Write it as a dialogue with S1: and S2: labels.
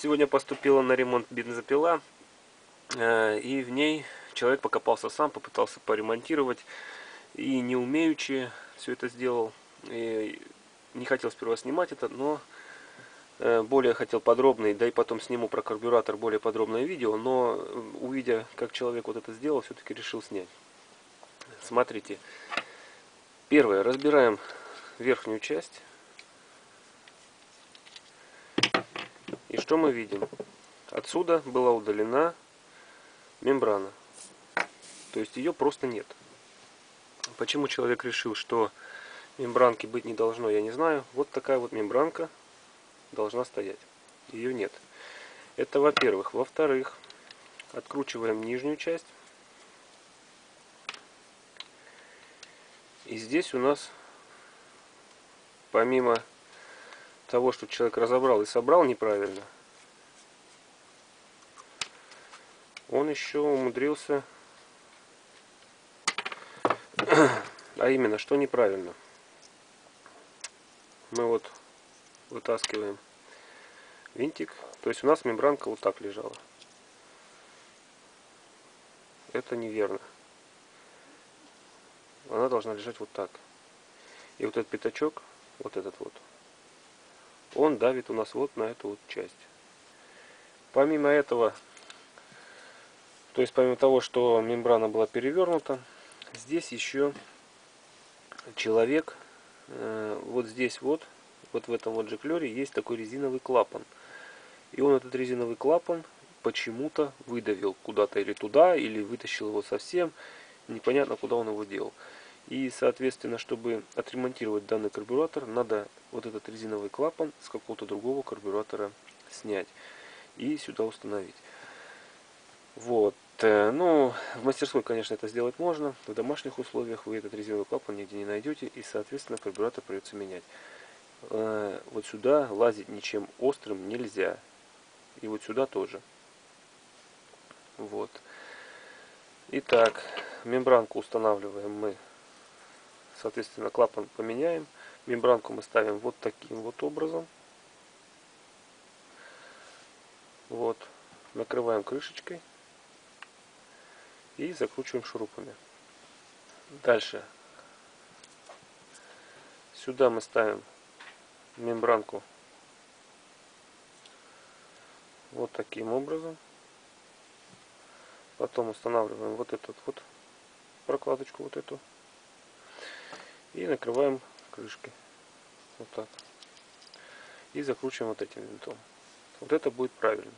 S1: Сегодня поступила на ремонт бензопила, э, и в ней человек покопался сам, попытался поремонтировать, и не умеючи все это сделал. И не хотел сперва снимать это, но э, более хотел подробный, да и потом сниму про карбюратор более подробное видео, но э, увидя, как человек вот это сделал, все-таки решил снять. Смотрите. Первое, разбираем верхнюю часть. И что мы видим? Отсюда была удалена мембрана. То есть ее просто нет. Почему человек решил, что мембранки быть не должно, я не знаю. Вот такая вот мембранка должна стоять. Ее нет. Это во-первых. Во-вторых, откручиваем нижнюю часть. И здесь у нас, помимо того, что человек разобрал и собрал неправильно, он еще умудрился, а именно, что неправильно. Мы вот вытаскиваем винтик, то есть у нас мембранка вот так лежала. Это неверно. Она должна лежать вот так. И вот этот пятачок, вот этот вот, он давит у нас вот на эту вот часть. Помимо этого, то есть помимо того, что мембрана была перевернута, здесь еще человек, э, вот здесь вот, вот в этом вот жиклере есть такой резиновый клапан. И он этот резиновый клапан почему-то выдавил куда-то или туда, или вытащил его совсем. Непонятно, куда он его делал. И, соответственно, чтобы отремонтировать данный карбюратор, надо вот этот резиновый клапан с какого-то другого карбюратора снять и сюда установить. Вот. Э, ну, в мастерской, конечно, это сделать можно. В домашних условиях вы этот резиновый клапан нигде не найдете. И, соответственно, карбюратор придется менять. Э, вот сюда лазить ничем острым нельзя. И вот сюда тоже. Вот. Итак, мембранку устанавливаем мы Соответственно, клапан поменяем. Мембранку мы ставим вот таким вот образом. Вот. Накрываем крышечкой. И закручиваем шурупами. Дальше. Сюда мы ставим мембранку вот таким образом. Потом устанавливаем вот эту вот прокладочку, вот эту и накрываем крышкой. Вот так. И закручиваем вот этим винтом. Вот это будет правильно.